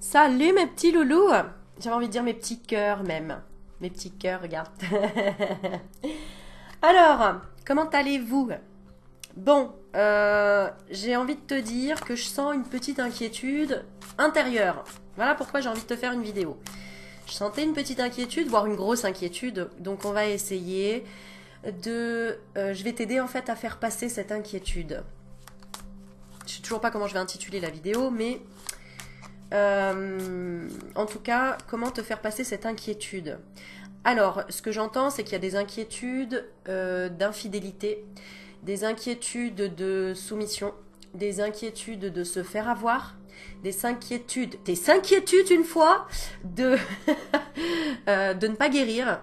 Salut mes petits loulous J'avais envie de dire mes petits cœurs même. Mes petits cœurs, regarde. Alors, comment allez-vous? Bon, euh, j'ai envie de te dire que je sens une petite inquiétude intérieure. Voilà pourquoi j'ai envie de te faire une vidéo. Je sentais une petite inquiétude, voire une grosse inquiétude. Donc on va essayer de... Euh, je vais t'aider en fait à faire passer cette inquiétude. Je sais toujours pas comment je vais intituler la vidéo, mais euh, en tout cas, comment te faire passer cette inquiétude? Alors, ce que j'entends, c'est qu'il y a des inquiétudes euh, d'infidélité, des inquiétudes de soumission, des inquiétudes de se faire avoir, des inquiétudes, des inquiétudes une fois de, euh, de ne pas guérir,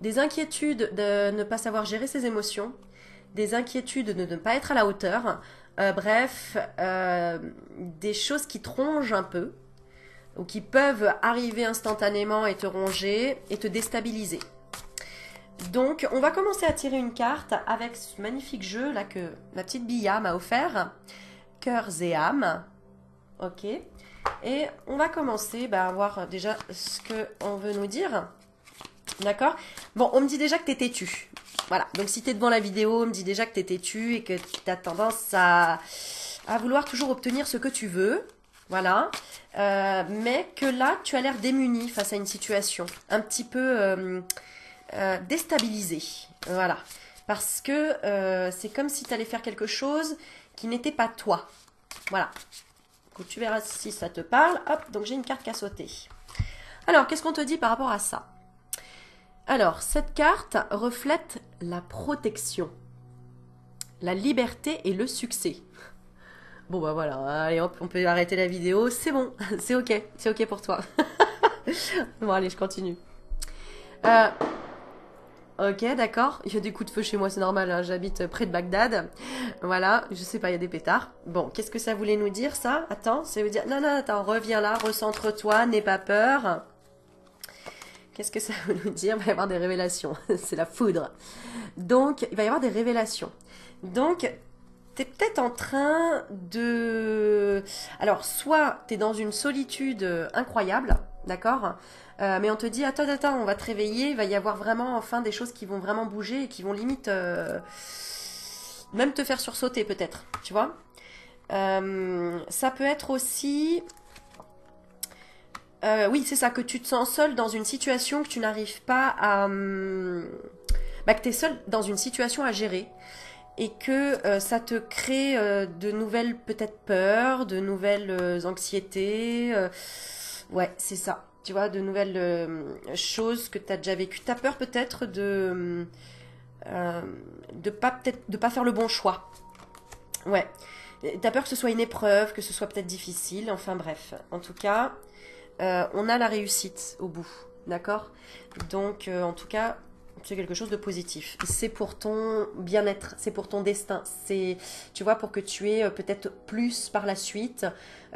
des inquiétudes de ne pas savoir gérer ses émotions, des inquiétudes de ne pas être à la hauteur, bref, des choses qui trongent un peu, ou qui peuvent arriver instantanément et te ronger et te déstabiliser. Donc, on va commencer à tirer une carte avec ce magnifique jeu là que ma petite Bia m'a offert. Cœurs et âmes. Ok. Et on va commencer bah, à voir déjà ce qu'on veut nous dire. D'accord? Bon, on me dit déjà que tu es têtu. Voilà. Donc, si tu es devant la vidéo, on me dit déjà que tu es têtu et que tu as tendance à, à vouloir toujours obtenir ce que tu veux. Voilà. Euh, mais que là, tu as l'air démuni face à une situation, un petit peu euh, euh, déstabilisé. Voilà. Parce que c'est comme si tu allais faire quelque chose qui n'était pas toi. Voilà. tu verras si ça te parle. Hop, donc j'ai une carte qui a sauté. Alors, qu'est-ce qu'on te dit par rapport à ça? Alors, cette carte reflète la protection, la liberté et le succès. Bon bah voilà, allez hop, on peut arrêter la vidéo, c'est bon, c'est ok, c'est ok pour toi. bon allez, je continue. Euh, ok, d'accord, il y a des coups de feu chez moi, c'est normal, hein, j'habite près de Bagdad. Voilà, je sais pas, il y a des pétards. Bon, qu'est-ce que ça voulait nous dire ça? Attends, ça veut dire... Non, non, attends, reviens là, recentre-toi, n'aie pas peur. Qu'est-ce que ça veut nous dire? Il va y avoir des révélations, c'est la foudre. Donc, il va y avoir des révélations. Donc, tu peut-être en train de... Alors, soit tu es dans une solitude euh, incroyable, d'accord euh, mais on te dit, attends, attends, on va te réveiller, il va y avoir vraiment enfin des choses qui vont vraiment bouger et qui vont limite euh, même te faire sursauter peut-être, tu vois. Ça peut être aussi... oui, c'est ça, que tu te sens seul dans une situation que tu n'arrives pas à... Hum, bah, que tu es seul dans une situation à gérer et que euh, ça te crée euh, de nouvelles peut-être peurs, de nouvelles euh, anxiétés. ouais, c'est ça. Tu vois, de nouvelles choses que tu as déjà vécues. Tu as peur peut-être de de pas pas faire le bon choix. Ouais. Tu as peur que ce soit une épreuve, que ce soit peut-être difficile, enfin bref. En tout cas, on a la réussite au bout. D'accord? Donc, en tout cas, c'est quelque chose de positif. C'est pour ton bien-être, c'est pour ton destin. C'est, tu vois, pour que tu aies euh, peut-être plus par la suite,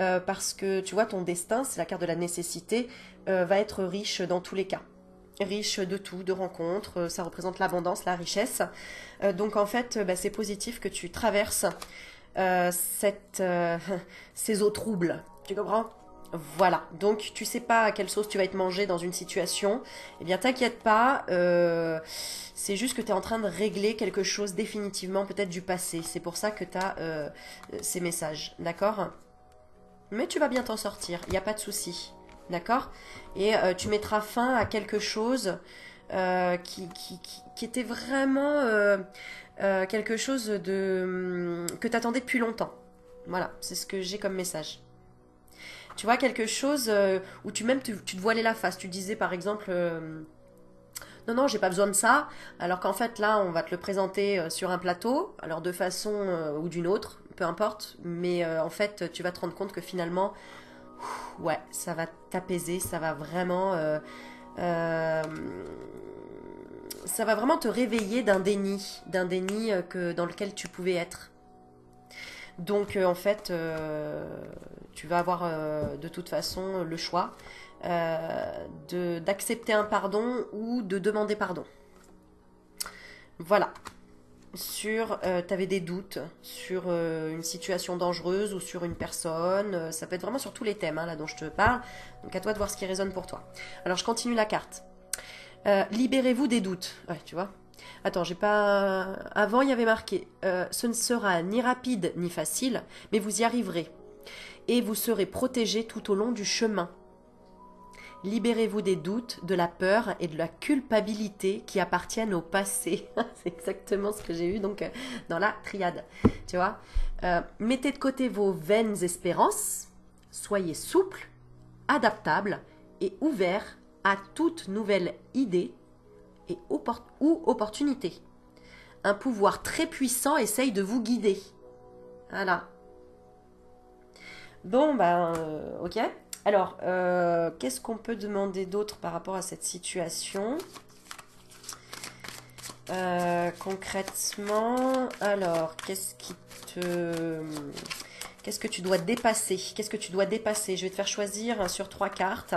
euh, parce que tu vois, ton destin, c'est la carte de la nécessité, euh, va être riche dans tous les cas. Riche de tout, de rencontres, ça représente l'abondance, la richesse. donc en fait, bah, c'est positif que tu traverses ces eaux troubles. Tu comprends? Voilà, donc tu sais pas à quelle sauce tu vas être mangé dans une situation, eh bien t'inquiète pas, euh, c'est juste que tu es en train de régler quelque chose définitivement peut-être du passé. C'est pour ça que tu as euh, ces messages, d'accord? Mais tu vas bien t'en sortir, il n'y a pas de souci, d'accord? Et euh, tu mettras fin à quelque chose qui, qui, était vraiment quelque chose de que tu attendais depuis longtemps. Voilà, c'est ce que j'ai comme message. Tu vois, quelque chose euh, où tu même tu, te voilais la face. Tu disais par exemple euh, non non j'ai pas besoin de ça. Alors qu'en fait là on va te le présenter euh, sur un plateau. Alors de façon ou d'une autre peu importe. Mais en fait tu vas te rendre compte que finalement ouais ça va t'apaiser. Ça va vraiment ça va vraiment te réveiller d'un déni. D'un déni que dans lequel tu pouvais être donc en fait tu vas avoir euh, de toute façon le choix euh, d'accepter un pardon ou de demander pardon. Voilà. sur, euh, tu avais des doutes sur euh, une situation dangereuse ou sur une personne. Euh, ça peut être vraiment sur tous les thèmes hein, là dont je te parle. Donc à toi de voir ce qui résonne pour toi. Alors je continue la carte. Libérez-vous des doutes. Ouais, tu vois. Attends, j'ai pas. Avant, il y avait marqué ce ne sera ni rapide ni facile, mais vous y arriverez. Et vous serez protégé tout au long du chemin. Libérez-vous des doutes, de la peur et de la culpabilité qui appartiennent au passé. C'est exactement ce que j'ai eu donc euh, dans la triade. Tu vois euh, Mettez de côté vos vaines espérances. Soyez souple, adaptable et ouvert à toute nouvelle idée et ou opportunité. Un pouvoir très puissant essaye de vous guider. Voilà. Bon, ben, euh, ok. Alors, euh, qu'est-ce qu'on peut demander d'autre par rapport à cette situation? Euh, Concrètement, alors, qu'est-ce qui te... Qu'est-ce que tu dois dépasser? Qu'est-ce que tu dois dépasser? Je vais te faire choisir sur trois cartes.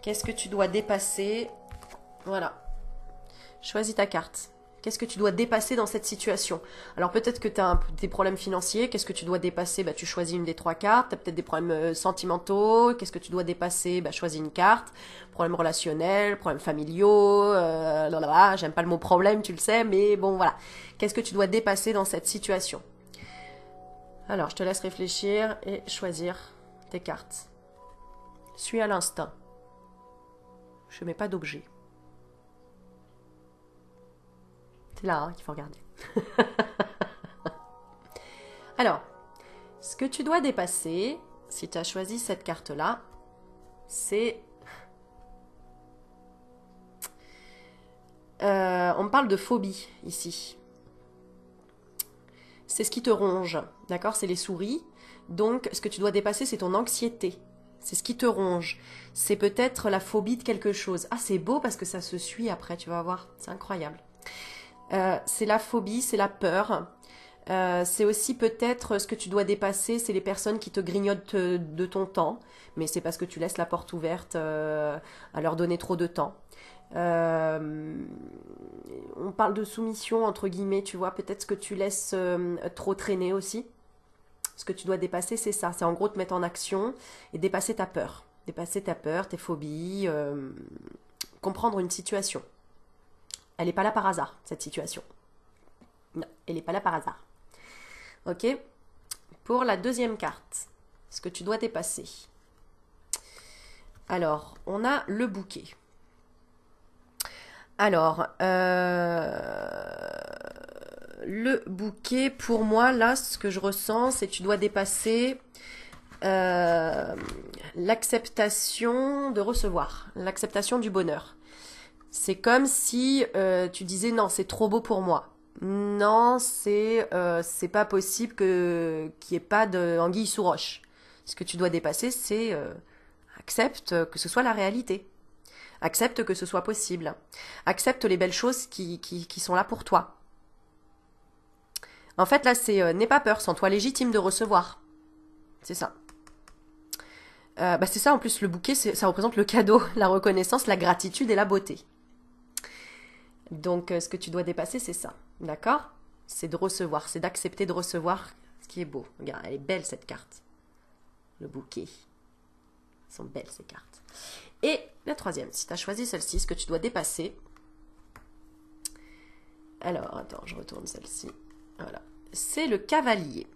Qu'est-ce que tu dois dépasser? Voilà. Choisis ta carte. Qu'est-ce que tu dois dépasser dans cette situation? Alors peut-être que tu as des problèmes financiers, qu'est-ce que tu dois dépasser? Bah, Tu choisis une des trois cartes, tu as peut-être des problèmes euh, sentimentaux, qu'est-ce que tu dois dépasser? Bah, Choisis une carte, problèmes relationnels, problèmes familiaux, euh, j'aime pas le mot problème, tu le sais, mais bon voilà. Qu'est-ce que tu dois dépasser dans cette situation? Alors je te laisse réfléchir et choisir tes cartes. Suis à l'instinct. Je mets pas d'objet. Là hein, qu'il faut regarder. Alors, ce que tu dois dépasser, si tu as choisi cette carte-là, c'est... Euh, on parle de phobie ici. C'est ce qui te ronge, d'accord C'est les souris. Donc, ce que tu dois dépasser, c'est ton anxiété. C'est ce qui te ronge. C'est peut-être la phobie de quelque chose. Ah, c'est beau parce que ça se suit après, tu vas voir. C'est incroyable. Euh, c'est la phobie, c'est la peur. Euh, c'est aussi peut-être ce que tu dois dépasser, c'est les personnes qui te grignotent euh, de ton temps, mais c'est parce que tu laisses la porte ouverte à leur donner trop de temps. on parle de soumission entre guillemets, tu vois, peut-être ce que tu laisses trop traîner aussi. Ce que tu dois dépasser, c'est ça, c'est en gros te mettre en action et dépasser ta peur, dépasser ta peur, tes phobies, comprendre une situation. Elle n'est pas là par hasard, cette situation. Non, elle n'est pas là par hasard. Ok Pour la deuxième carte, ce que tu dois dépasser. Alors, on a le bouquet. Alors, euh, le bouquet, pour moi, là, ce que je ressens, c'est que tu dois dépasser euh, l'acceptation de recevoir, l'acceptation du bonheur. C'est comme si euh, tu disais non, c'est trop beau pour moi. Non, c'est euh, c'est pas possible que qu'il n'y ait pas d'anguille sous roche. Ce que tu dois dépasser, c'est euh, accepte que ce soit la réalité. Accepte que ce soit possible. Accepte les belles choses qui, qui, qui sont là pour toi. En fait, là, c'est n'aie pas peur, sens-toi légitime de recevoir. C'est ça. bah c'est ça, en plus, le bouquet, ça représente le cadeau, la reconnaissance, la gratitude et la beauté. Donc, euh, ce que tu dois dépasser, c'est ça. D'accord? C'est de recevoir, c'est d'accepter de recevoir ce qui est beau. Regarde, elle est belle cette carte. Le bouquet. Elles sont belles ces cartes. Et la troisième, si tu as choisi celle-ci, ce que tu dois dépasser. Alors, attends, je retourne celle-ci. Voilà. C'est le cavalier.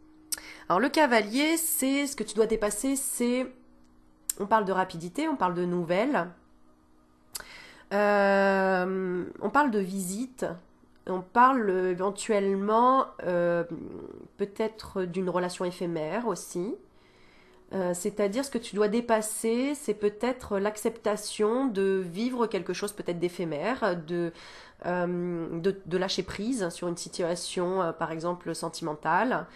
Alors, le cavalier, c'est ce que tu dois dépasser, c'est. On parle de rapidité, on parle de nouvelles. Euh, on parle de visite, on parle éventuellement euh, peut-être d'une relation éphémère aussi. Euh, c'est-à-dire ce que tu dois dépasser, c'est peut-être l'acceptation de vivre quelque chose peut-être d'éphémère, de, de, lâcher prise sur une situation par exemple sentimentale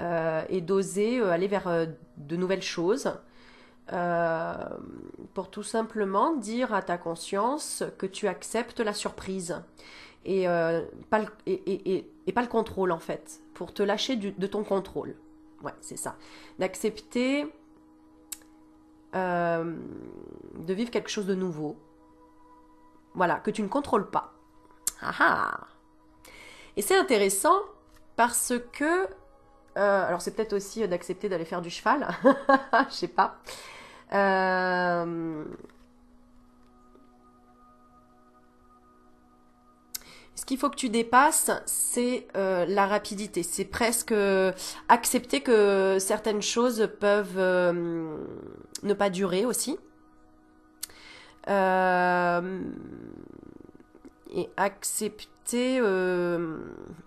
et d'oser aller vers de nouvelles choses. Euh, pour tout simplement dire à ta conscience que tu acceptes la surprise et, euh, pas, le, contrôle en fait, pour te lâcher de ton contrôle. Ouais, c'est ça. D'accepter euh, de vivre quelque chose de nouveau. Voilà, que tu ne contrôles pas. Ah, ah. Et c'est intéressant parce que, alors c'est peut-être aussi d'accepter d'aller faire du cheval, je sais pas. Euh, ce qu'il faut que tu dépasses, c'est euh, la rapidité. C'est presque accepter que certaines choses peuvent ne pas durer aussi. et accepter euh,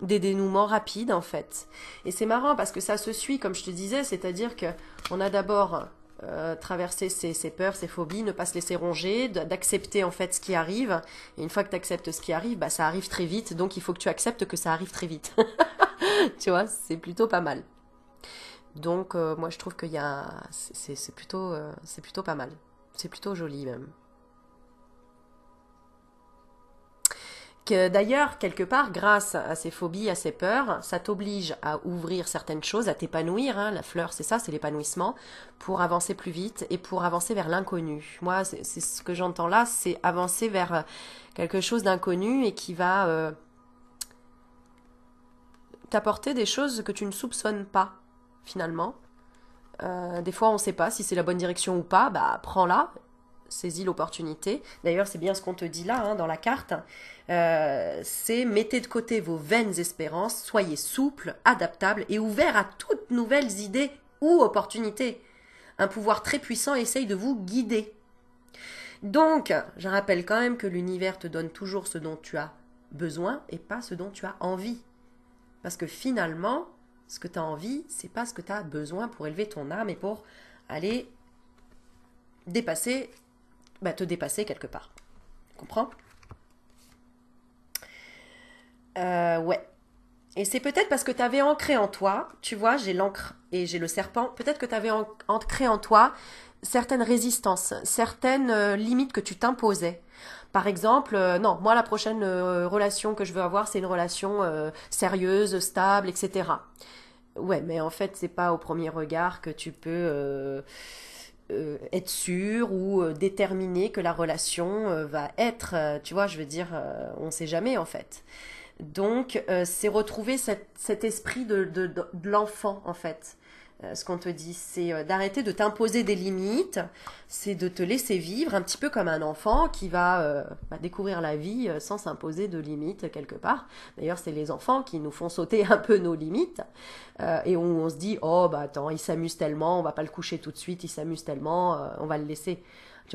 des dénouements rapides en fait. Et c'est marrant parce que ça se suit, comme je te disais, c'est-à-dire que on a d'abord euh, traversé ses, peurs, ses phobies, ne pas se laisser ronger, d'accepter en fait ce qui arrive. Et une fois que tu acceptes ce qui arrive, bah, ça arrive très vite, donc il faut que tu acceptes que ça arrive très vite. tu vois, c'est plutôt pas mal. Donc euh, moi je trouve qu'il y a, c'est plutôt, c'est plutôt pas mal. C'est plutôt joli même. Que d'ailleurs, quelque part, grâce à ces phobies, à ces peurs, ça t'oblige à ouvrir certaines choses, à t'épanouir. Hein. La fleur, c'est ça, c'est l'épanouissement, pour avancer plus vite et pour avancer vers l'inconnu. Moi, c'est ce que j'entends là, c'est avancer vers euh, quelque chose d'inconnu et qui va euh, t'apporter des choses que tu ne soupçonnes pas, finalement. Euh, des fois, on ne sait pas si c'est la bonne direction ou pas, bah prends-la saisis l'opportunité. D'ailleurs, c'est bien ce qu'on te dit là, hein, dans la carte. Euh, c'est mettez de côté vos vaines espérances, soyez souple, adaptable et ouvert à toutes nouvelles idées ou opportunités. Un pouvoir très puissant essaye de vous guider. Donc, je rappelle quand même que l'univers te donne toujours ce dont tu as besoin et pas ce dont tu as envie. Parce que finalement, ce que tu as envie, c'est pas ce que tu as besoin pour élever ton âme et pour aller dépasser bah, te dépasser quelque part. Comprends? Euh, Ouais. Et c'est peut-être parce que tu avais ancré en toi, tu vois, j'ai l'encre et j'ai le serpent, peut-être que tu avais ancré en toi certaines résistances, certaines euh, limites que tu t'imposais. Par exemple, euh, non, moi la prochaine relation que je veux avoir, c'est une relation sérieuse, stable, etc. Ouais, mais en fait, c'est pas au premier regard que tu peux euh, être sûr ou euh, déterminer que la relation euh, va être, tu vois, je veux dire, on ne sait jamais en fait. Donc, c'est retrouver cet, esprit de l'enfant en fait. Euh, ce qu'on te dit, c'est euh, d'arrêter de t'imposer des limites, c'est de te laisser vivre un petit peu comme un enfant qui va euh, bah, découvrir la vie sans s'imposer de limites quelque part. D'ailleurs, c'est les enfants qui nous font sauter un peu nos limites et où on se dit oh bah attends, il s'amuse tellement, on va pas le coucher tout de suite, il s'amuse tellement, on va le laisser.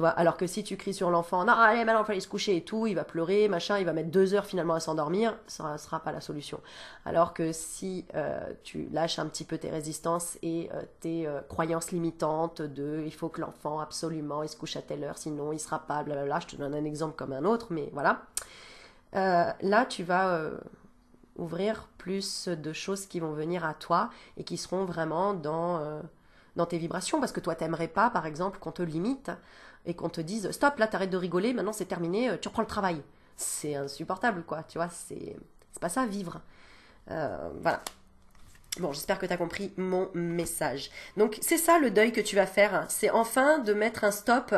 Alors que si tu cries sur l'enfant, non, allez, maintenant, il se coucher et tout, il va pleurer, machin, il va mettre deux heures finalement à s'endormir, ça ne sera pas la solution. Alors que si euh, tu lâches un petit peu tes résistances et euh, tes euh, croyances limitantes de il faut que l'enfant absolument il se couche à telle heure, sinon il sera pas, blablabla, je te donne un exemple comme un autre, mais voilà. là, tu vas ouvrir plus de choses qui vont venir à toi et qui seront vraiment dans, dans tes vibrations, parce que toi, t'aimerais pas, par exemple, qu'on te limite et qu'on te dise stop, là t'arrêtes de rigoler, maintenant c'est terminé, euh, tu reprends le travail. C'est insupportable, quoi, tu vois, c'est pas ça vivre. Euh, voilà. Bon, j'espère que tu as compris mon message. Donc, c'est ça le deuil que tu vas faire. C'est enfin de mettre un stop.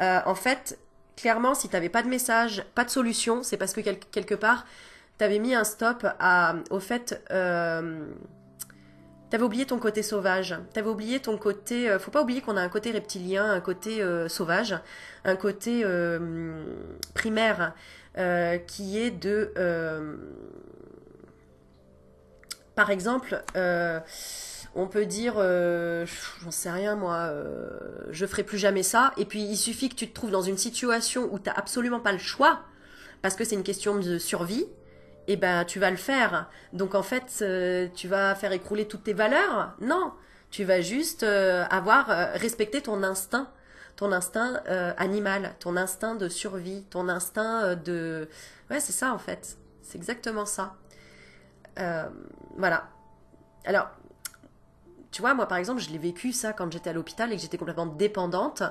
Euh, en fait, clairement, si tu n'avais pas de message, pas de solution, c'est parce que quelque part, tu avais mis un stop au fait T'avais oublié ton côté sauvage. T'avais oublié ton côté. Euh, faut pas oublier qu'on a un côté reptilien, un côté euh, sauvage, un côté euh, primaire qui est de. par exemple, on peut dire, j'en sais rien moi, je ferai plus jamais ça. Et puis il suffit que tu te trouves dans une situation où t'as absolument pas le choix parce que c'est une question de survie eh ben tu vas le faire. Donc en fait, euh, tu vas faire écrouler toutes tes valeurs Non, tu vas juste euh, avoir euh, respecté ton instinct, ton instinct animal, ton instinct de survie, ton instinct de ouais c'est ça en fait, c'est exactement ça. voilà. Alors, tu vois, moi par exemple, je l'ai vécu ça quand j'étais à l'hôpital et que j'étais complètement dépendante.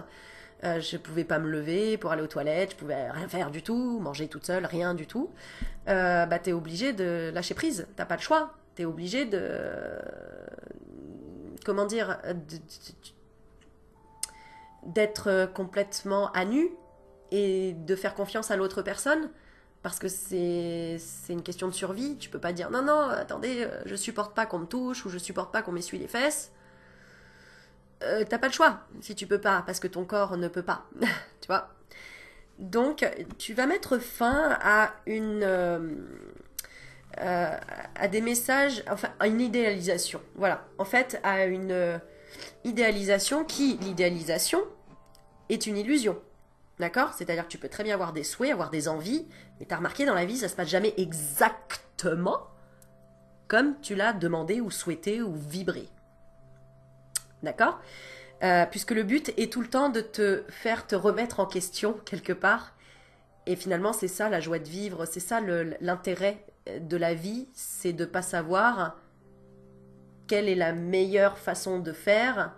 Euh, je pouvais pas me lever pour aller aux toilettes, je pouvais rien faire du tout, manger toute seule, rien du tout. Euh, bah, tu es obligé de lâcher prise, t'as pas le choix. Tu es obligé de. Comment dire D'être complètement à nu et de faire confiance à l'autre personne parce que c'est une question de survie. Tu peux pas dire non, non, attendez, euh, je supporte pas qu'on me touche ou je supporte pas qu'on m'essuie les fesses. Euh, T'as pas le choix si tu peux pas, parce que ton corps ne peut pas. tu vois Donc, tu vas mettre fin à une. Euh, euh, à des messages, enfin, à une idéalisation. Voilà. En fait, à une idéalisation qui, l'idéalisation, est une illusion. D'accord? C'est-à-dire que tu peux très bien avoir des souhaits, avoir des envies, mais tu as remarqué dans la vie, ça se passe jamais exactement comme tu l'as demandé ou souhaité ou vibré. D'accord? Euh, Puisque le but est tout le temps de te faire te remettre en question quelque part. Et finalement, c'est ça la joie de vivre, c'est ça l'intérêt de la vie, c'est de ne pas savoir quelle est la meilleure façon de faire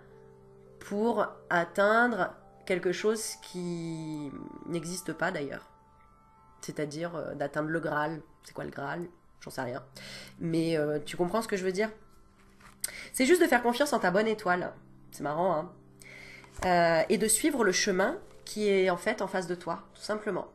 pour atteindre quelque chose qui n'existe pas d'ailleurs. C'est-à-dire euh, d'atteindre le Graal. C'est quoi le Graal? J'en sais rien. Mais euh, tu comprends ce que je veux dire? C'est juste de faire confiance en ta bonne étoile. C'est marrant, hein euh, Et de suivre le chemin qui est en fait en face de toi, tout simplement.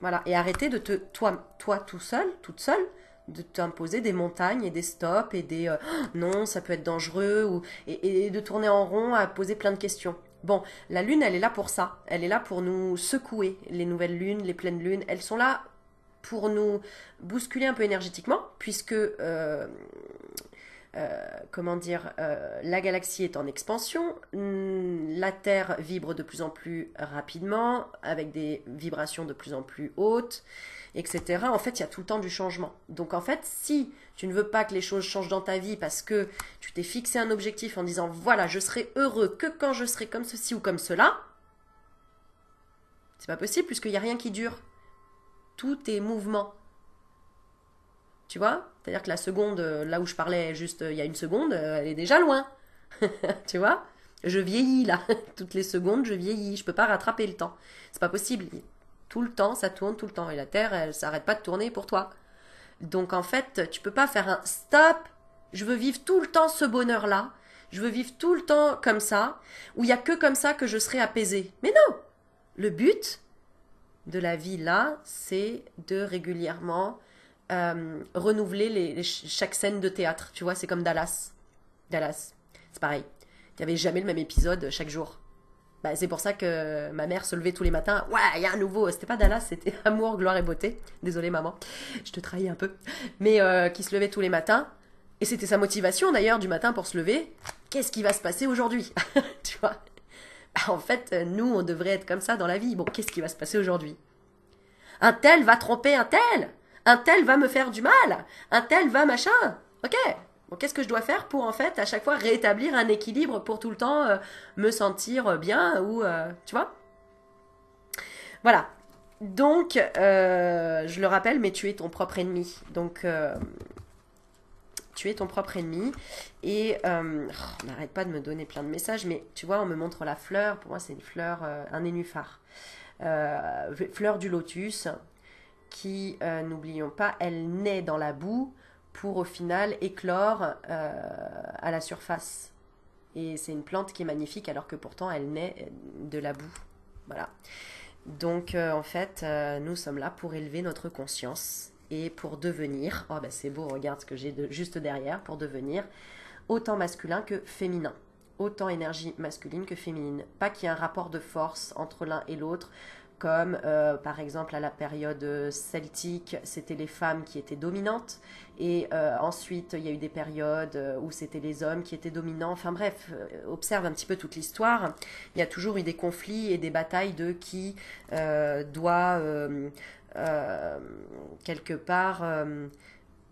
Voilà. Et arrêter de te, toi, toi tout seul, toute seule, de t'imposer des montagnes et des stops et des non, ça peut être dangereux et, de tourner en rond à poser plein de questions. Bon, la lune, elle est là pour ça. Elle est là pour nous secouer. Les nouvelles lunes, les pleines lunes, elles sont là pour nous bousculer un peu énergétiquement, puisque euh, euh, comment dire, euh, la galaxie est en expansion, la Terre vibre de plus en plus rapidement, avec des vibrations de plus en plus hautes, etc. En fait, il y a tout le temps du changement. Donc en fait, si tu ne veux pas que les choses changent dans ta vie parce que tu t'es fixé un objectif en disant voilà, je serai heureux que quand je serai comme ceci ou comme cela, c'est pas possible puisqu'il n'y a rien qui dure. Tout est mouvement. Tu vois? C'est-à-dire que la seconde, euh, là où je parlais juste euh, il y a une seconde, euh, elle est déjà loin. tu vois? Je vieillis là. Toutes les secondes, je vieillis. Je peux pas rattraper le temps. C'est pas possible. Tout le temps, ça tourne tout le temps. Et la Terre, elle s'arrête pas de tourner pour toi. Donc en fait, tu peux pas faire un stop. Je veux vivre tout le temps ce bonheur-là. Je veux vivre tout le temps comme ça. Où il y a que comme ça que je serai apaisé. Mais non Le but de la vie là, c'est de régulièrement euh, renouveler les, chaque scène de théâtre. Tu vois, c'est comme Dallas. Dallas, c'est pareil. Il n'y avait jamais le même épisode chaque jour. Bah, c'est pour ça que ma mère se levait tous les matins. Ouais, il y a un nouveau. C'était pas Dallas, c'était Amour, Gloire et Beauté. Désolée, maman. Je te trahis un peu. Mais euh, qui se levait tous les matins. Et c'était sa motivation d'ailleurs du matin pour se lever. Qu'est-ce qui va se passer aujourd'hui Tu vois? En fait, nous, on devrait être comme ça dans la vie. Bon, qu'est-ce qui va se passer aujourd'hui? Un tel va tromper un tel un tel va me faire du mal, un tel va machin. Ok, bon, qu'est-ce que je dois faire pour en fait à chaque fois rétablir un équilibre pour tout le temps euh, me sentir bien ou euh, tu vois? Voilà. Donc, euh, je le rappelle, mais tu es ton propre ennemi. Donc, tu es ton propre ennemi. Et oh, on n'arrête pas de me donner plein de messages, mais tu vois, on me montre la fleur. Pour moi, c'est une fleur, un nénuphar. fleur du lotus, qui, euh, n'oublions pas, elle naît dans la boue pour au final éclore euh, à la surface. Et c'est une plante qui est magnifique alors que pourtant elle naît de la boue. Voilà. Donc euh, en fait, nous sommes là pour élever notre conscience et pour devenir, oh ben c'est beau, regarde ce que j'ai juste derrière, pour devenir autant masculin que féminin autant énergie masculine que féminine. Pas qu'il y ait un rapport de force entre l'un et l'autre, comme euh, par exemple à la période celtique, c'était les femmes qui étaient dominantes, et euh, ensuite il y a eu des périodes euh, où c'était les hommes qui étaient dominants. Enfin bref, observe un petit peu toute l'histoire. Il y a toujours eu des conflits et des batailles de qui doit quelque part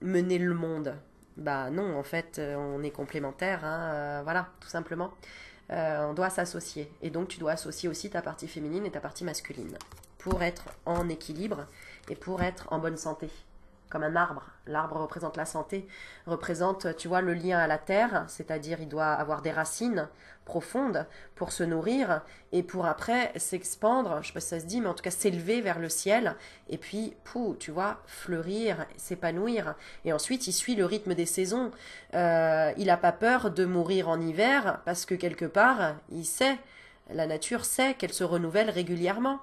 mener le monde. Bah non, en fait, on est complémentaires, hein, voilà, tout simplement. Euh, on doit s'associer. Et donc tu dois associer aussi ta partie féminine et ta partie masculine pour être en équilibre et pour être en bonne santé. Comme un arbre. L'arbre représente la santé, représente, tu vois, le lien à la terre, c'est-à-dire il doit avoir des racines profondes pour se nourrir et pour après s'expandre, je sais pas si ça se dit, mais en tout cas s'élever vers le ciel et puis, pou, tu vois, fleurir, s'épanouir. Et ensuite, il suit le rythme des saisons. Euh, il n'a pas peur de mourir en hiver parce que quelque part, il sait, la nature sait qu'elle se renouvelle régulièrement.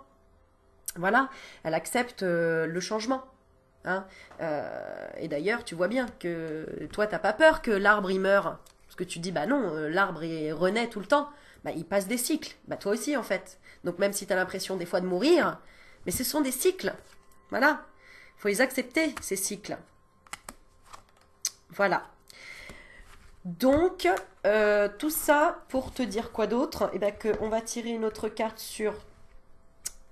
voilà, elle accepte euh, le changement. Hein. Euh, et d'ailleurs, tu vois bien que toi, t'as pas peur que l'arbre y meure. Parce que tu dis, bah non, euh, l'arbre renaît tout le temps. Bah, il passe des cycles. Bah, toi aussi, en fait. Donc, même si tu as l'impression des fois de mourir, mais ce sont des cycles. Voilà. Il faut les accepter, ces cycles. Voilà. Donc, tout ça pour te dire quoi d'autre? Eh bien, qu'on va tirer une autre carte sur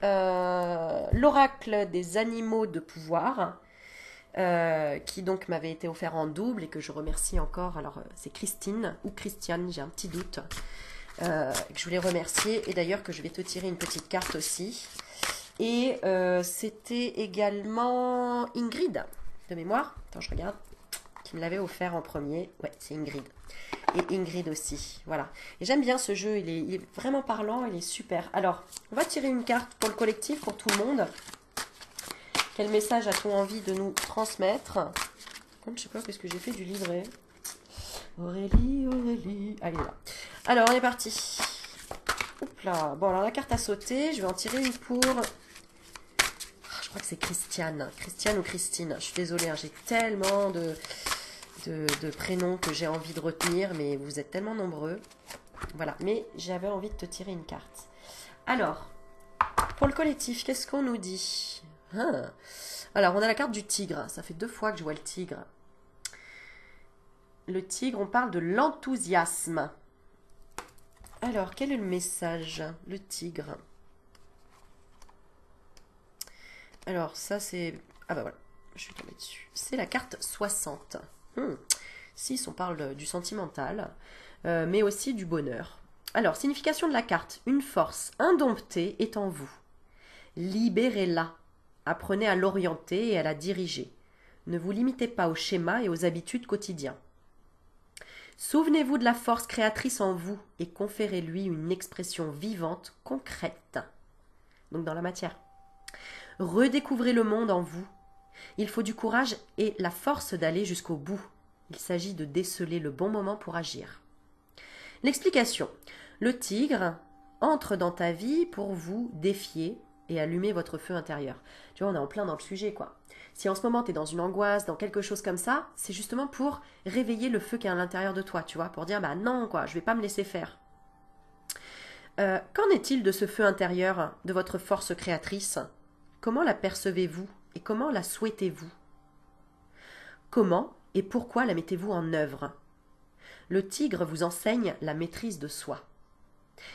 euh, l'oracle des animaux de pouvoir, euh, qui donc m'avait été offert en double et que je remercie encore. Alors, euh, c'est Christine ou Christiane, j'ai un petit doute. que je voulais remercier et d'ailleurs que je vais te tirer une petite carte aussi. Et c'était également Ingrid, de mémoire. Attends, je regarde. Qui me l'avait offert en premier. Ouais, c'est Ingrid et Ingrid aussi. Voilà. Et j'aime bien ce jeu, il est, vraiment parlant, il est super. Alors, on va tirer une carte pour le collectif, pour tout le monde. Quel message as-tu envie de nous transmettre Je sais pas, qu'est-ce que j'ai fait du livret Aurélie, Aurélie. Allez, là. Alors, on est parti. Oups là. Bon, alors la carte a sauté. Je vais en tirer une pour... Ah, je crois que c'est Christiane. Christiane ou Christine. Je suis désolée, hein, j'ai tellement de de, prénoms que j'ai envie de retenir, mais vous êtes tellement nombreux. Voilà, mais j'avais envie de te tirer une carte. Alors, pour le collectif, qu'est-ce qu'on nous dit? Hein Alors, on a la carte du tigre. Ça fait deux fois que je vois le tigre. Le tigre, on parle de l'enthousiasme. Alors, quel est le message Le tigre? Alors, ça c'est... Ah bah voilà, je suis tombée dessus. C'est la carte 60. 6, hmm. on parle du sentimental, euh, mais aussi du bonheur. Alors, signification de la carte. Une force indomptée est en vous. Libérez-la. Apprenez à l'orienter et à la diriger. Ne vous limitez pas aux schémas et aux habitudes quotidiennes. Souvenez-vous de la force créatrice en vous et conférez-lui une expression vivante, concrète. Donc dans la matière. Redécouvrez le monde en vous il faut du courage et la force d'aller jusqu'au bout. Il s'agit de déceler le bon moment pour agir. L'explication. Le tigre entre dans ta vie pour vous défier et allumer votre feu intérieur. Tu vois, on est en plein dans le sujet, quoi. Si en ce moment tu es dans une angoisse, dans quelque chose comme ça, c'est justement pour réveiller le feu qui est à l'intérieur de toi, tu vois, pour dire bah non, quoi, je vais pas me laisser faire. Euh, qu'en est-il de ce feu intérieur, de votre force créatrice? Comment la percevez-vous et comment la souhaitez-vous? Comment et pourquoi la mettez-vous en œuvre? Le tigre vous enseigne la maîtrise de soi.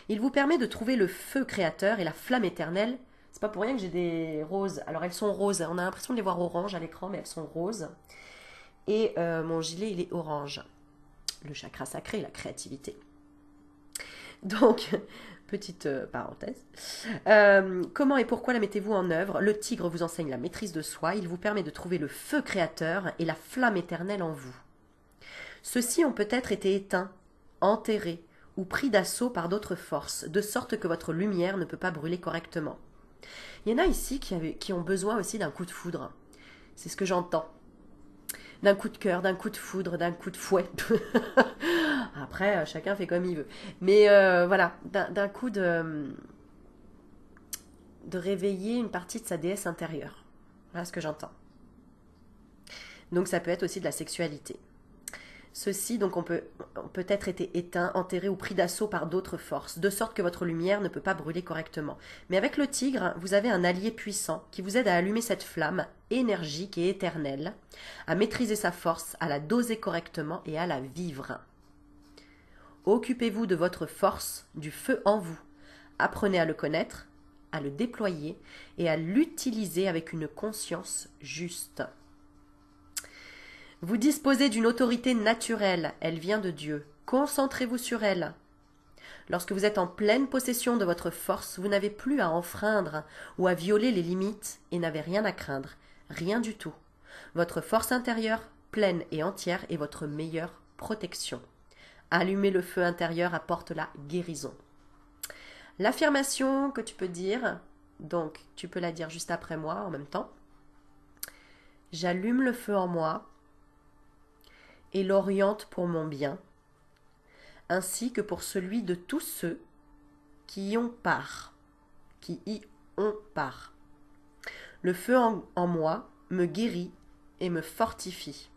Il vous permet de trouver le feu créateur et la flamme éternelle. C'est pas pour rien que j'ai des roses. Alors elles sont roses. On a l'impression de les voir orange à l'écran, mais elles sont roses. Et euh, mon gilet, il est orange. Le chakra sacré, la créativité. Donc, Petite euh, parenthèse. Euh, comment et pourquoi la mettez-vous en œuvre? Le tigre vous enseigne la maîtrise de soi, il vous permet de trouver le feu créateur et la flamme éternelle en vous. Ceux-ci ont peut-être été éteints, enterrés ou pris d'assaut par d'autres forces, de sorte que votre lumière ne peut pas brûler correctement. Il y en a ici qui, ont besoin aussi d'un coup de foudre. C'est ce que j'entends d'un coup de cœur, d'un coup de foudre, d'un coup de fouet. Après, euh, chacun fait comme il veut. Mais euh, voilà, d'un coup de, de réveiller une partie de sa déesse intérieure. Voilà ce que j'entends. Donc ça peut être aussi de la sexualité. Ceci, donc, on peut peut-être été éteint, enterré ou pris d'assaut par d'autres forces, de sorte que votre lumière ne peut pas brûler correctement. Mais avec le tigre, vous avez un allié puissant qui vous aide à allumer cette flamme énergique et éternelle, à maîtriser sa force, à la doser correctement et à la vivre. Occupez-vous de votre force, du feu en vous. Apprenez à le connaître, à le déployer et à l'utiliser avec une conscience juste. Vous disposez d'une autorité naturelle, elle vient de Dieu. Concentrez-vous sur elle. Lorsque vous êtes en pleine possession de votre force, vous n'avez plus à enfreindre ou à violer les limites et n'avez rien à craindre, rien du tout. Votre force intérieure, pleine et entière, est votre meilleure protection. Allumer le feu intérieur apporte la guérison. L'affirmation que tu peux dire, donc tu peux la dire juste après moi en même temps. J'allume le feu en moi et l'oriente pour mon bien, ainsi que pour celui de tous ceux qui y ont part, qui y ont part. Le feu en, moi me guérit et me fortifie.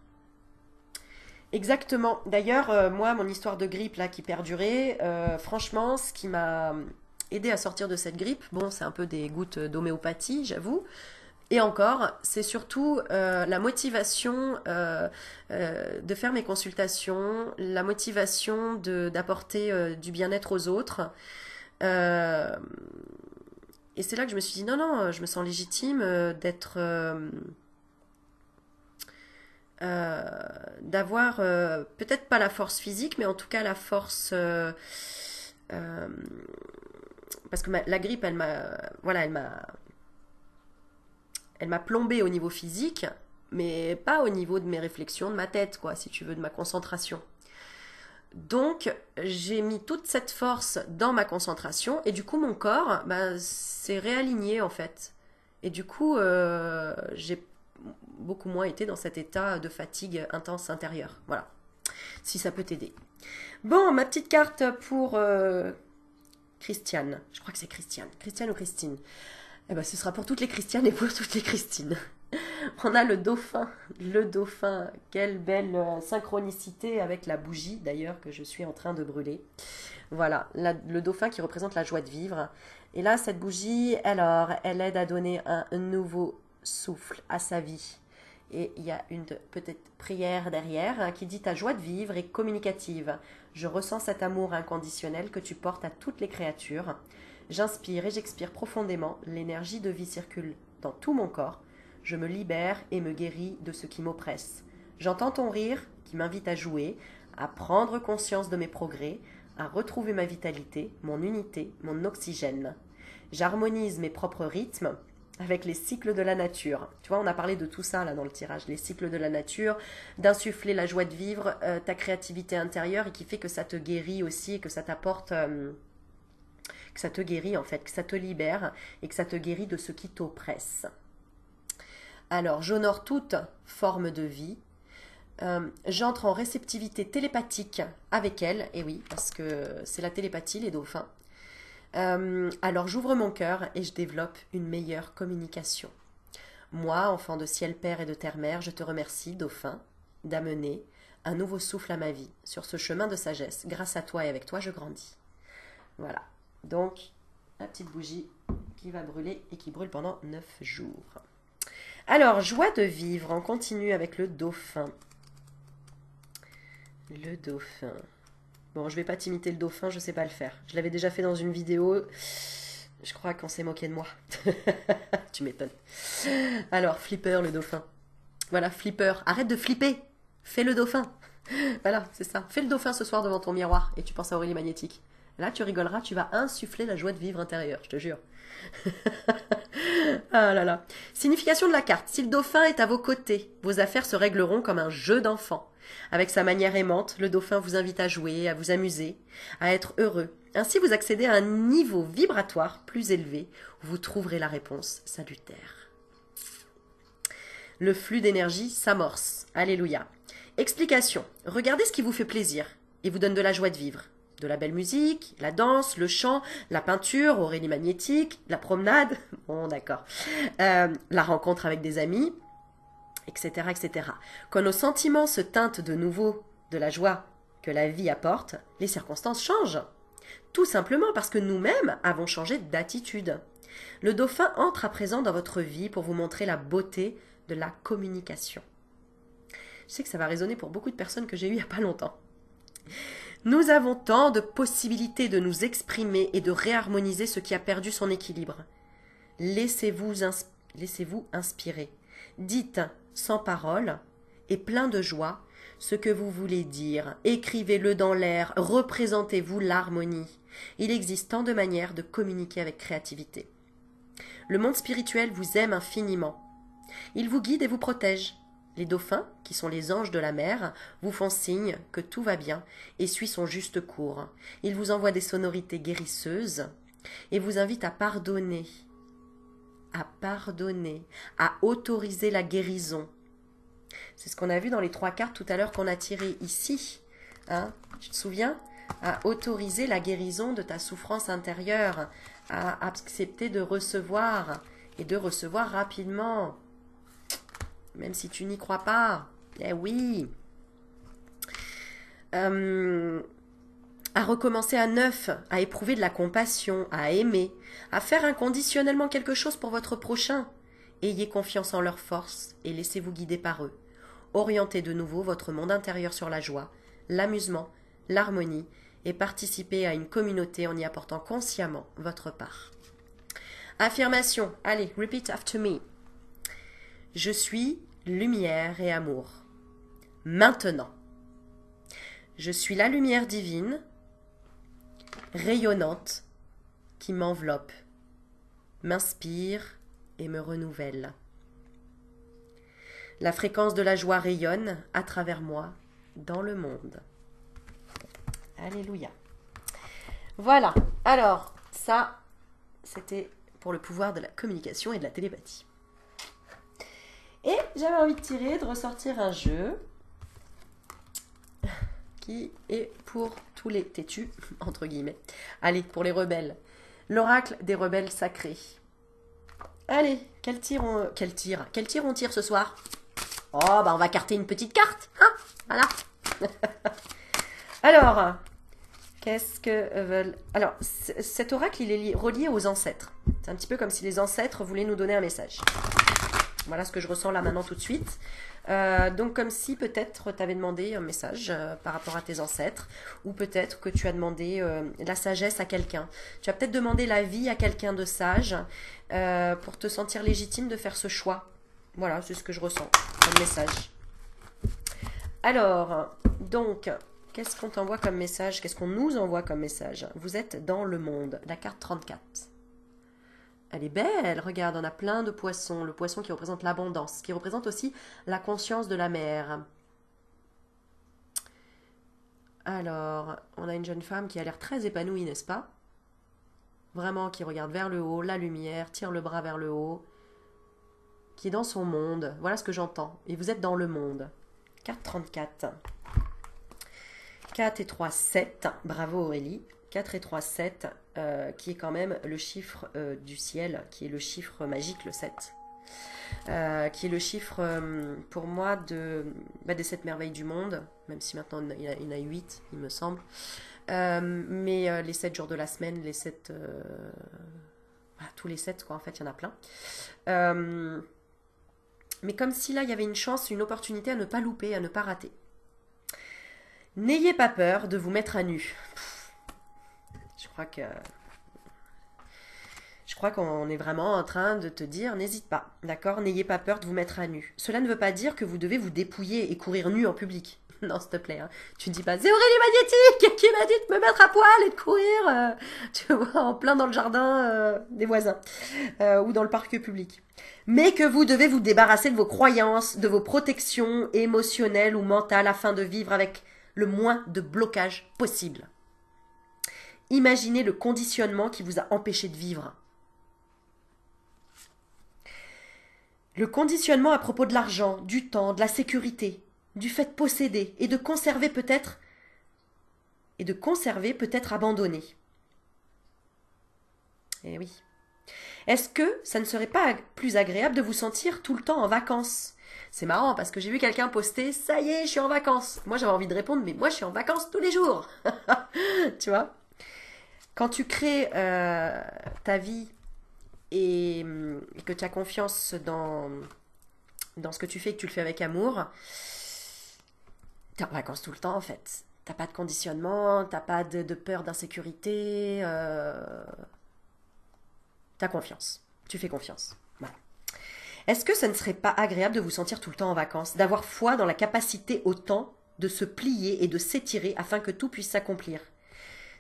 Exactement. D'ailleurs, euh, moi, mon histoire de grippe là qui perdurait, euh, franchement, ce qui m'a aidé à sortir de cette grippe, bon, c'est un peu des gouttes d'homéopathie, j'avoue. Et encore, c'est surtout euh, la motivation de faire mes consultations, la motivation d'apporter du bien-être aux autres. et c'est là que je me suis dit, non, non, je me sens légitime d'être euh, d'avoir euh, peut-être pas la force physique, mais en tout cas la force. Euh, parce que la grippe, elle m'a, voilà, elle m'a, elle m'a plombé au niveau physique, mais pas au niveau de mes réflexions, de ma tête, quoi, si tu veux, de ma concentration. Donc, j'ai mis toute cette force dans ma concentration, et du coup, mon corps, bah, s'est réaligné en fait. Et du coup, j'ai beaucoup moins été dans cet état de fatigue intense intérieure. Voilà. Si ça peut t'aider. Bon, ma petite carte pour euh, Christiane. Je crois que c'est Christiane. Christiane ou Christine Eh ben, ce sera pour toutes les Christianes et pour toutes les Christines. On a le dauphin. Le dauphin. Quelle belle euh, synchronicité avec la bougie, d'ailleurs, que je suis en train de brûler. Voilà, le dauphin qui représente la joie de vivre. Et là, cette bougie, alors, elle aide à donner un nouveau souffle à sa vie. Et il y a une petite prière derrière hein, qui dit Ta joie de vivre est communicative. Je ressens cet amour inconditionnel que tu portes à toutes les créatures. J'inspire et j'expire profondément. L'énergie de vie circule dans tout mon corps. Je me libère et me guéris de ce qui m'oppresse. J'entends ton rire qui m'invite à jouer, à prendre conscience de mes progrès, à retrouver ma vitalité, mon unité, mon oxygène. J'harmonise mes propres rythmes avec les cycles de la nature. Tu vois, on a parlé de tout ça là dans le tirage, les cycles de la nature, d'insuffler la joie de vivre, euh, ta créativité intérieure et qui fait que ça te guérit aussi et que ça t'apporte euh, que ça te guérit en fait, que ça te libère et que ça te guérit de ce qui t'oppresse. Alors, j'honore toute forme de vie. Euh, j'entre en réceptivité télépathique avec elle, et oui, parce que c'est la télépathie, les dauphins. Euh, alors j'ouvre mon cœur et je développe une meilleure communication. Moi, enfant de ciel père et de terre mère, je te remercie, dauphin, d'amener un nouveau souffle à ma vie sur ce chemin de sagesse. Grâce à toi et avec toi, je grandis. Voilà. Donc, la petite bougie qui va brûler et qui brûle pendant 9 jours. Alors, joie de vivre. On continue avec le dauphin. Le dauphin. Bon, je vais pas t'imiter le dauphin, je sais pas le faire. Je l'avais déjà fait dans une vidéo. Je crois qu'on s'est moqué de moi. tu m'étonnes. Alors, Flipper, le dauphin. Voilà, Flipper. Arrête de flipper. Fais le dauphin. Voilà, c'est ça. Fais le dauphin ce soir devant ton miroir et tu penses à Aurélie Magnétique. Là, tu rigoleras, tu vas insuffler la joie de vivre intérieure, je te jure. ah là là. Signification de la carte. Si le dauphin est à vos côtés, vos affaires se régleront comme un jeu d'enfant. Avec sa manière aimante, le dauphin vous invite à jouer, à vous amuser, à être heureux. Ainsi vous accédez à un niveau vibratoire plus élevé où vous trouverez la réponse salutaire. Le flux d'énergie s'amorce. Alléluia. Explication. Regardez ce qui vous fait plaisir et vous donne de la joie de vivre. De la belle musique, la danse, le chant, la peinture, Aurélie magnétique, la promenade, bon d'accord, euh, la rencontre avec des amis, etc., etc. Quand nos sentiments se teintent de nouveau de la joie que la vie apporte, les circonstances changent. Tout simplement parce que nous-mêmes avons changé d'attitude. Le dauphin entre à présent dans votre vie pour vous montrer la beauté de la communication. Je sais que ça va résonner pour beaucoup de personnes que j'ai eues il n'y a pas longtemps. Nous avons tant de possibilités de nous exprimer et de réharmoniser ce qui a perdu son équilibre. Laissez-vous laissez inspirer. Dites sans parole et plein de joie ce que vous voulez dire. Écrivez-le dans l'air, représentez-vous l'harmonie. Il existe tant de manières de communiquer avec créativité. Le monde spirituel vous aime infiniment. Il vous guide et vous protège. Les dauphins, qui sont les anges de la mer, vous font signe que tout va bien et suit son juste cours. Ils vous envoient des sonorités guérisseuses et vous invitent à pardonner à pardonner, à autoriser la guérison. C'est ce qu'on a vu dans les trois cartes tout à l'heure qu'on a tirées ici. Hein tu te souviens? À autoriser la guérison de ta souffrance intérieure, à accepter de recevoir et de recevoir rapidement. Même si tu n'y crois pas. Eh oui. Euh, à recommencer à neuf, à éprouver de la compassion, à aimer, à faire inconditionnellement quelque chose pour votre prochain. Ayez confiance en leur force et laissez-vous guider par eux. Orientez de nouveau votre monde intérieur sur la joie, l'amusement, l'harmonie et participez à une communauté en y apportant consciemment votre part. Affirmation. Allez, repeat after me. Je suis lumière et amour. Maintenant. Je suis la lumière divine, rayonnante, qui m'enveloppe, m'inspire et me renouvelle. La fréquence de la joie rayonne à travers moi dans le monde. Alléluia. Voilà. Alors, ça, c'était pour le pouvoir de la communication et de la télépathie. Et j'avais envie de tirer, de ressortir un jeu qui est pour tous les têtus, entre guillemets. Allez, pour les rebelles. L'oracle des rebelles sacrés. Allez, quel tir on, quel tir, quel tir tire ce soir? Oh, bah on va carter une petite carte, hein? Voilà. Alors, qu'est-ce que veulent... Alors, cet oracle, il est relié aux ancêtres. C'est un petit peu comme si les ancêtres voulaient nous donner un message. Voilà ce que je ressens là maintenant tout de suite. Euh, donc comme si peut-être tu demandé un message euh, par rapport à tes ancêtres, ou peut-être que tu as demandé euh, la sagesse à quelqu'un. Tu as peut-être demandé la vie à quelqu'un de sage pour te sentir légitime de faire ce choix. Voilà, c'est ce que je ressens comme message. Alors, donc, qu'est-ce qu'on t'envoie comme message? Qu'est-ce qu'on nous envoie comme message? Vous êtes dans le monde, la carte 34. Elle est belle, regarde, on a plein de poissons. Le poisson qui représente l'abondance, qui représente aussi la conscience de la mer. Alors, on a une jeune femme qui a l'air très épanouie, n'est-ce pas? Vraiment, qui regarde vers le haut, la lumière, tire le bras vers le haut, qui est dans son monde. Voilà ce que j'entends. Et vous êtes dans le monde. 4, 34. 4 et 3, 7. Bravo Aurélie. 4 et 3, 7. Euh, qui est quand même le chiffre euh, du ciel, qui est le chiffre magique, le 7. Euh, qui est le chiffre pour moi de, bah, des 7 merveilles du monde, même si maintenant il y en a, 8, il me semble. mais les 7 jours de la semaine, les 7. tous les 7, quoi, en fait, il y en a plein. mais comme si là, il y avait une chance, une opportunité à ne pas louper, à ne pas rater. N'ayez pas peur de vous mettre à nu. Je crois qu'on est vraiment en train de te dire n'hésite pas, d'accord? N'ayez pas peur de vous mettre à nu. Cela ne veut pas dire que vous devez vous dépouiller et courir nu en public. Non, s'il te plaît. Hein. Tu ne dis pas c'est Aurélie Magnétique qui m'a dit de me mettre à poil et de courir, euh, tu vois, en plein dans le jardin euh, des voisins euh, ou dans le parc public. Mais que vous devez vous débarrasser de vos croyances, de vos protections émotionnelles ou mentales afin de vivre avec le moins de blocage possible. Imaginez le conditionnement qui vous a empêché de vivre. Le conditionnement à propos de l'argent, du temps, de la sécurité, du fait de posséder et de conserver peut-être et de conserver peut-être abandonné. Eh oui. Est-ce que ça ne serait pas plus agréable de vous sentir tout le temps en vacances? C'est marrant parce que j'ai vu quelqu'un poster Ça y est, je suis en vacances. Moi j'avais envie de répondre Mais moi je suis en vacances tous les jours. tu vois? Quand tu crées euh, ta vie et, que tu as confiance dans, ce que tu fais et que tu le fais avec amour, tu es en vacances tout le temps en fait. T'as pas de conditionnement, t'as pas de, peur d'insécurité. Euh... T'as confiance. Tu fais confiance. Est-ce que ça ne serait pas agréable de vous sentir tout le temps en vacances, d'avoir foi dans la capacité au temps de se plier et de s'étirer afin que tout puisse s'accomplir?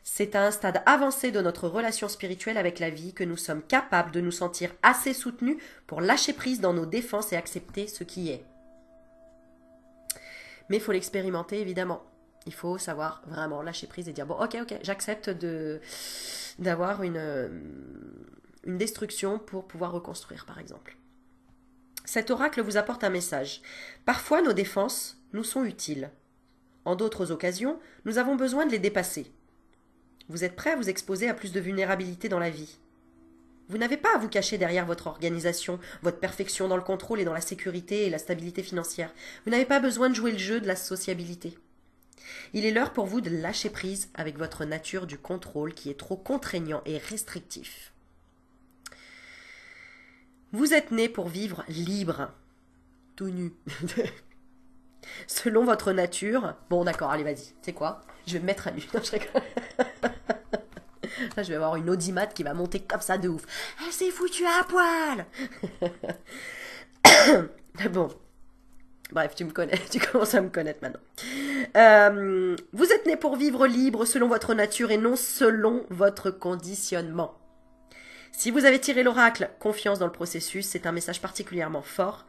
C'est à un stade avancé de notre relation spirituelle avec la vie que nous sommes capables de nous sentir assez soutenus pour lâcher prise dans nos défenses et accepter ce qui est. Mais il faut l'expérimenter évidemment. Il faut savoir vraiment lâcher prise et dire bon ok ok j'accepte de d'avoir une, une destruction pour pouvoir reconstruire par exemple. Cet oracle vous apporte un message. Parfois nos défenses nous sont utiles. En d'autres occasions, nous avons besoin de les dépasser. Vous êtes prêt à vous exposer à plus de vulnérabilité dans la vie. Vous n'avez pas à vous cacher derrière votre organisation, votre perfection dans le contrôle et dans la sécurité et la stabilité financière. Vous n'avez pas besoin de jouer le jeu de la sociabilité. Il est l'heure pour vous de lâcher prise avec votre nature du contrôle qui est trop contraignant et restrictif. Vous êtes né pour vivre libre, tout nu. Selon votre nature. Bon, d'accord, allez, vas-y. C'est quoi? Je vais me mettre à nu. je je vais avoir une audimat qui va monter comme ça de ouf. Elle s'est foutue à poil Bon. Bref, tu me connais, tu commences à me connaître maintenant. Euh, vous êtes né pour vivre libre selon votre nature et non selon votre conditionnement. Si vous avez tiré l'oracle confiance dans le processus, c'est un message particulièrement fort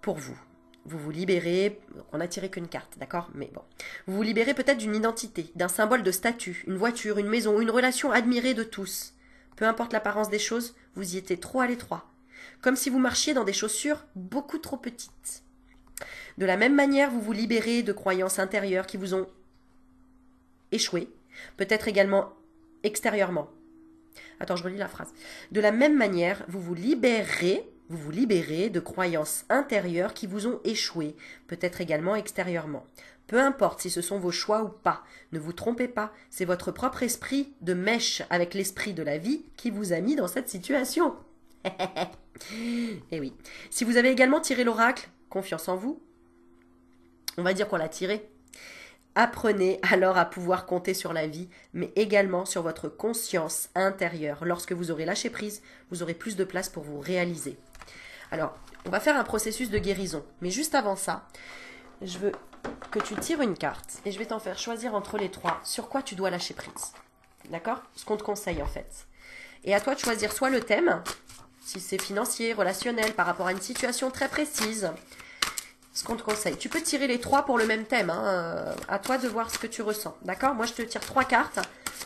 pour vous. Vous vous libérez, on n'a tiré qu'une carte, d'accord? Mais bon. Vous vous libérez peut-être d'une identité, d'un symbole de statut, une voiture, une maison, une relation admirée de tous. Peu importe l'apparence des choses, vous y étiez trop à l'étroit. Comme si vous marchiez dans des chaussures beaucoup trop petites. De la même manière, vous vous libérez de croyances intérieures qui vous ont échoué, peut-être également extérieurement. Attends, je relis la phrase. De la même manière, vous vous libérez vous vous libérez de croyances intérieures qui vous ont échoué, peut-être également extérieurement. Peu importe si ce sont vos choix ou pas, ne vous trompez pas, c'est votre propre esprit de mèche avec l'esprit de la vie qui vous a mis dans cette situation. Eh oui. Si vous avez également tiré l'oracle, confiance en vous, on va dire qu'on l'a tiré. Apprenez alors à pouvoir compter sur la vie, mais également sur votre conscience intérieure. Lorsque vous aurez lâché prise, vous aurez plus de place pour vous réaliser. Alors, on va faire un processus de guérison. Mais juste avant ça, je veux que tu tires une carte et je vais t'en faire choisir entre les trois sur quoi tu dois lâcher prise. D'accord? Ce qu'on te conseille en fait. Et à toi de choisir soit le thème, si c'est financier, relationnel, par rapport à une situation très précise, ce qu'on te conseille. Tu peux tirer les trois pour le même thème. Hein, euh, à toi de voir ce que tu ressens. D'accord? Moi, je te tire trois cartes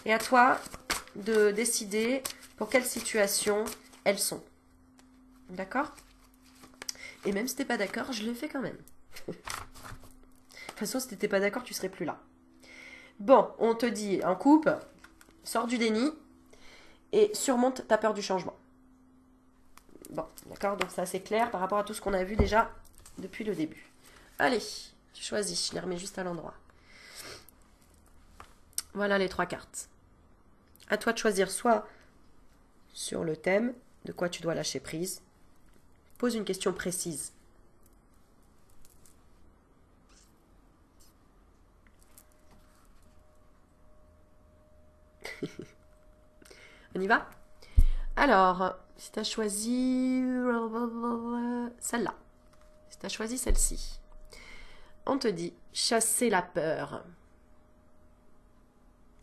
et à toi de décider pour quelle situation elles sont. D'accord? Et même si t'es pas d'accord, je le fais quand même. de toute façon, si t'étais pas d'accord, tu serais plus là. Bon, on te dit en coupe, sors du déni et surmonte ta peur du changement. Bon, d'accord, donc ça c'est clair par rapport à tout ce qu'on a vu déjà depuis le début. Allez, tu choisis, je les remets juste à l'endroit. Voilà les trois cartes. À toi de choisir soit sur le thème de quoi tu dois lâcher prise, Pose une question précise. On y va? Alors, si tu as choisi celle-là, si tu as choisi celle-ci, on te dit chasser la peur.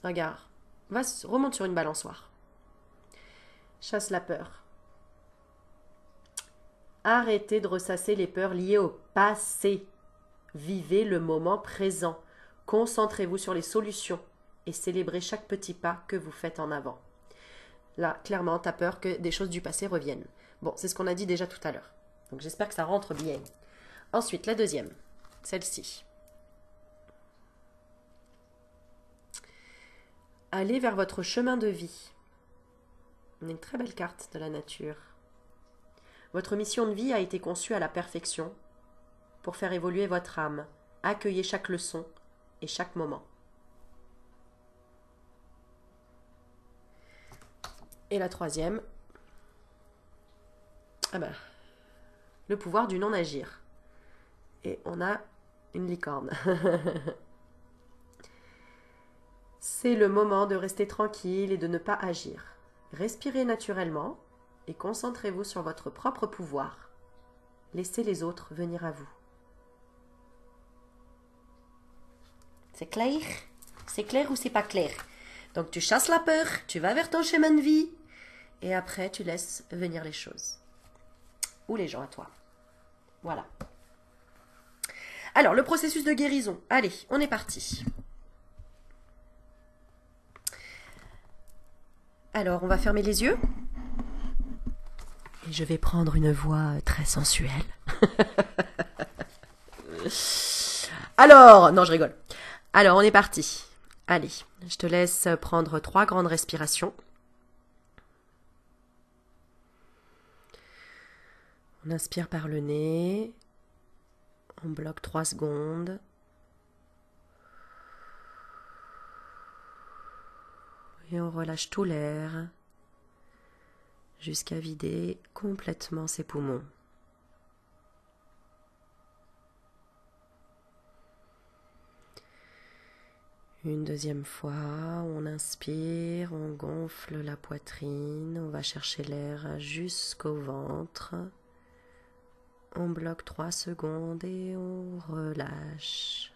Regarde, remonte sur une balançoire. Chasse la peur. Arrêtez de ressasser les peurs liées au passé. Vivez le moment présent. Concentrez-vous sur les solutions et célébrez chaque petit pas que vous faites en avant. Là, clairement, tu as peur que des choses du passé reviennent. Bon, c'est ce qu'on a dit déjà tout à l'heure. Donc j'espère que ça rentre bien. Ensuite, la deuxième, celle-ci. Allez vers votre chemin de vie. Une très belle carte de la nature. Votre mission de vie a été conçue à la perfection pour faire évoluer votre âme. Accueillez chaque leçon et chaque moment. Et la troisième, ah ben, le pouvoir du non-agir. Et on a une licorne. C'est le moment de rester tranquille et de ne pas agir. Respirez naturellement et concentrez-vous sur votre propre pouvoir. Laissez les autres venir à vous. C'est clair? C'est clair ou c'est pas clair? Donc tu chasses la peur, tu vas vers ton chemin de vie, et après tu laisses venir les choses. Ou les gens à toi. Voilà. Alors, le processus de guérison. Allez, on est parti. Alors, on va fermer les yeux. Je vais prendre une voix très sensuelle. Alors, non, je rigole. Alors, on est parti. Allez, je te laisse prendre trois grandes respirations. On inspire par le nez. On bloque 3 secondes. Et on relâche tout l'air jusqu'à vider complètement ses poumons. Une deuxième fois, on inspire, on gonfle la poitrine, on va chercher l'air jusqu'au ventre. On bloque 3 secondes et on relâche.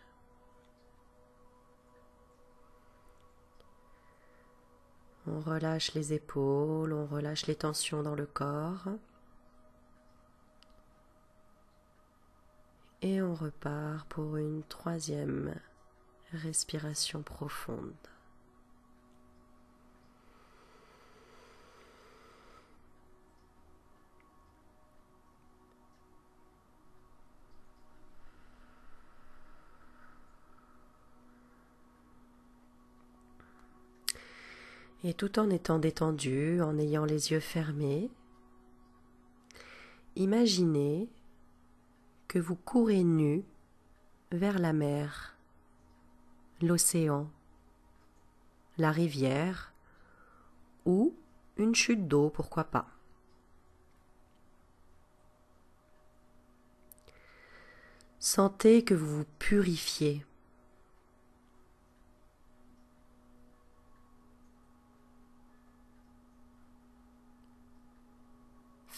On relâche les épaules, on relâche les tensions dans le corps. Et on repart pour une troisième respiration profonde. Et tout en étant détendu, en ayant les yeux fermés, imaginez que vous courez nu vers la mer l'océan, la rivière ou une chute d'eau, pourquoi pas. Sentez que vous vous purifiez.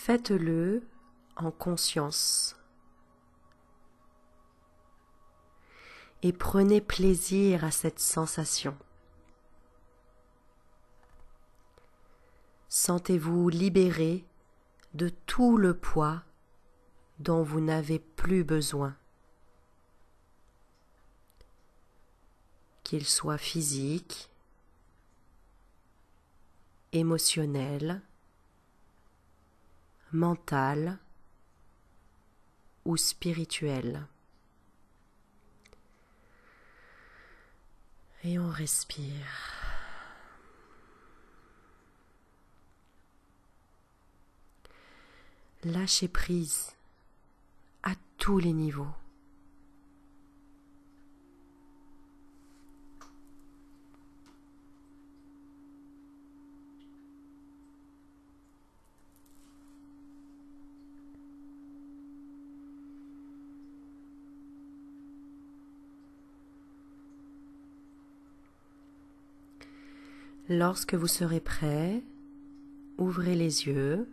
Faites-le en conscience. et prenez plaisir à cette sensation. Sentez-vous libéré de tout le poids dont vous n'avez plus besoin, qu'il soit physique, émotionnel, mental ou spirituel. Et on respire. Lâchez prise à tous les niveaux. Lorsque vous serez prêt, ouvrez les yeux,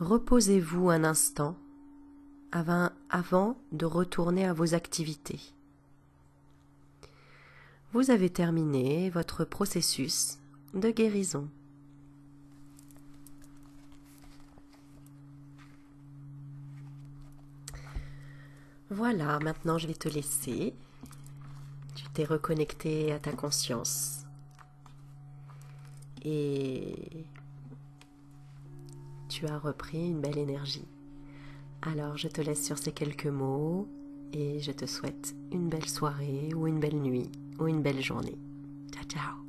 reposez-vous un instant avant, de retourner à vos activités. Vous avez terminé votre processus de guérison. Voilà, maintenant je vais te laisser reconnecté à ta conscience. Et tu as repris une belle énergie. Alors je te laisse sur ces quelques mots et je te souhaite une belle soirée ou une belle nuit ou une belle journée. Ciao ciao